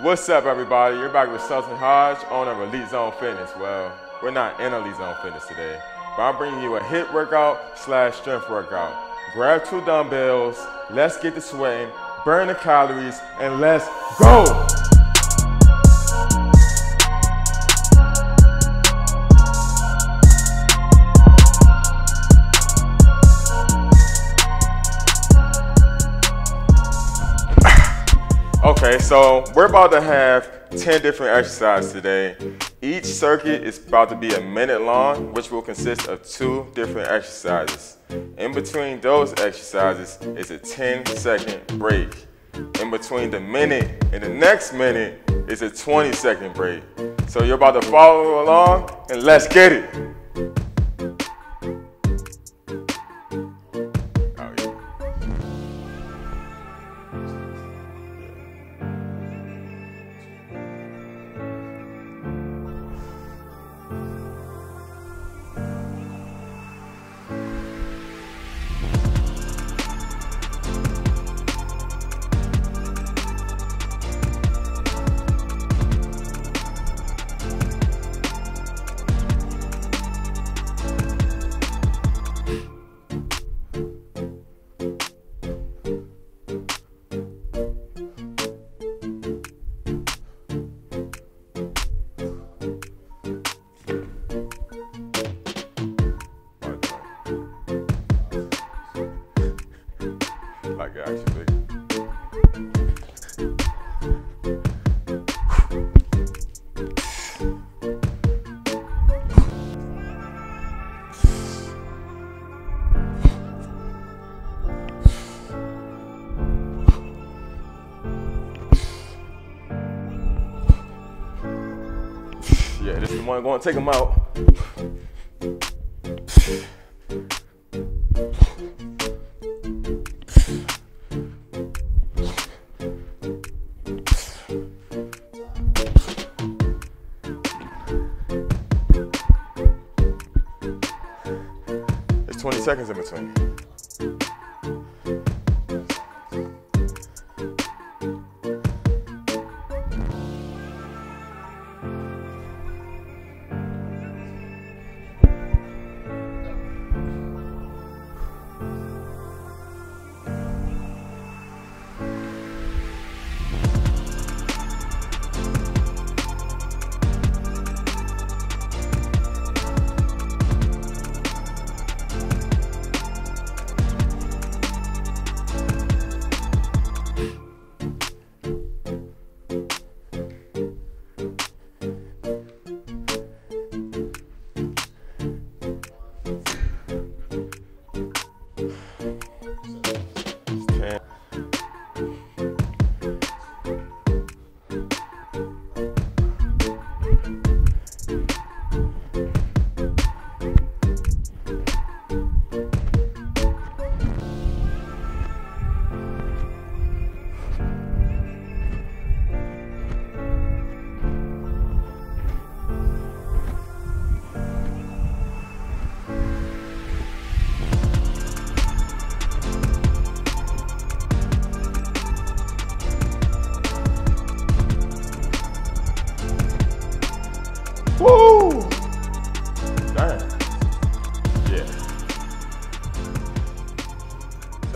What's up, everybody? You're back with Selton Hodge, owner of Elite Zone Fitness. Well, we're not in Elite Zone Fitness today, but I'm bringing you a HIIT workout slash strength workout. Grab two dumbbells, let's get to sweating, burn the calories, and let's go! So we're about to have 10 different exercises today. Each circuit is about to be a minute long, which will consist of two different exercises. In between those exercises is a 10 second break. In between the minute and the next minute is a 20 second break. So you're about to follow along and let's get it. The going to take them out. There's 20 seconds in between.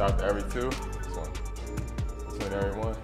To every two. This one. Every one.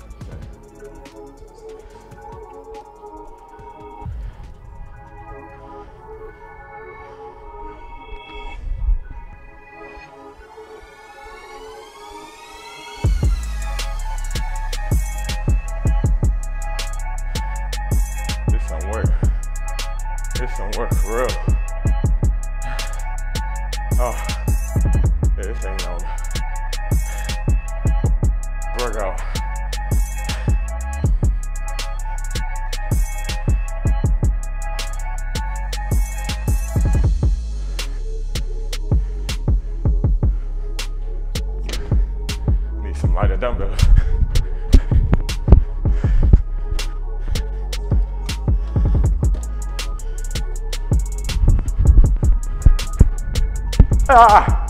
Ah!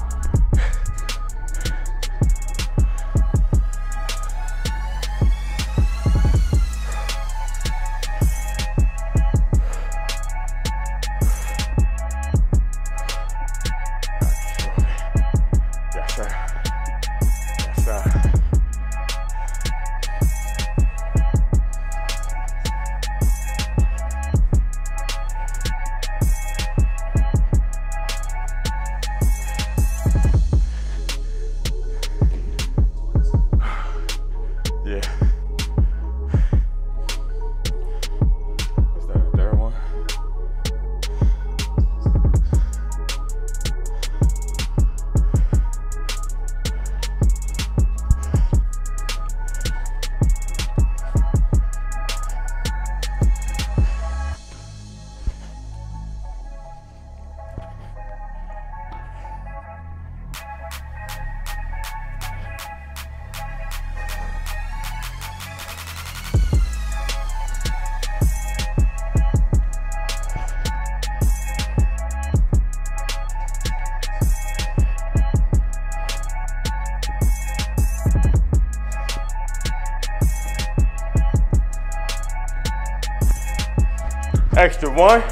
Extra one.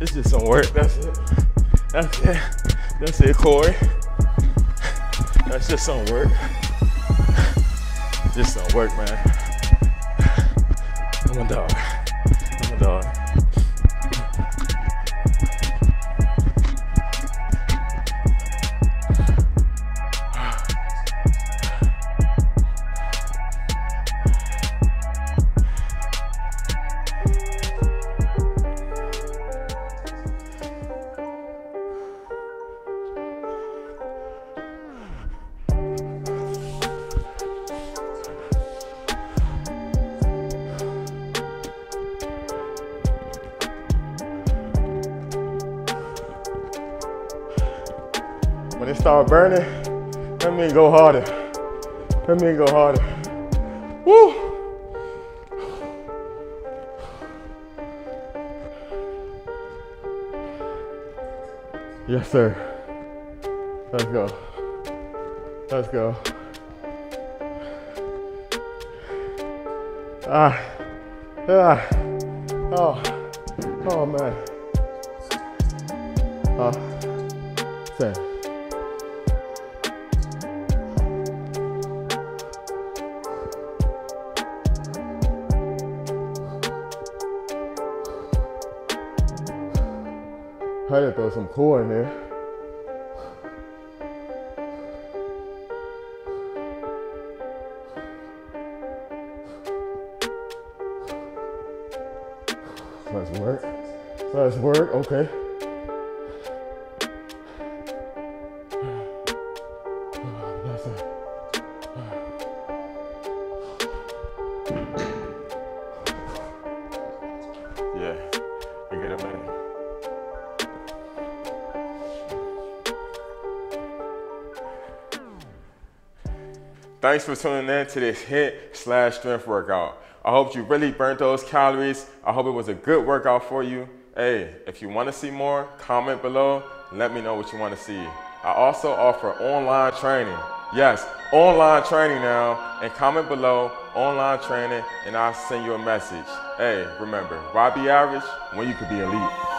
It's just some work. That's it. That's it. That's it, Corey. That's just some work. Just some work, man. I'm a dog. When it start burning, let me go harder. Let me go harder. Woo! Yes, sir. Let's go. Let's go. Ah, ah, oh, oh man. Ah, same. Had to throw some core in there. Let's work. Let's work. Okay. Thanks for tuning in to this HIIT slash strength workout. I hope you really burnt those calories. I hope it was a good workout for you. Hey, if you want to see more, comment below. Let me know what you want to see. I also offer online training. Yes, online training now. And comment below online training and I'll send you a message. Hey, remember, why be average when you could be elite?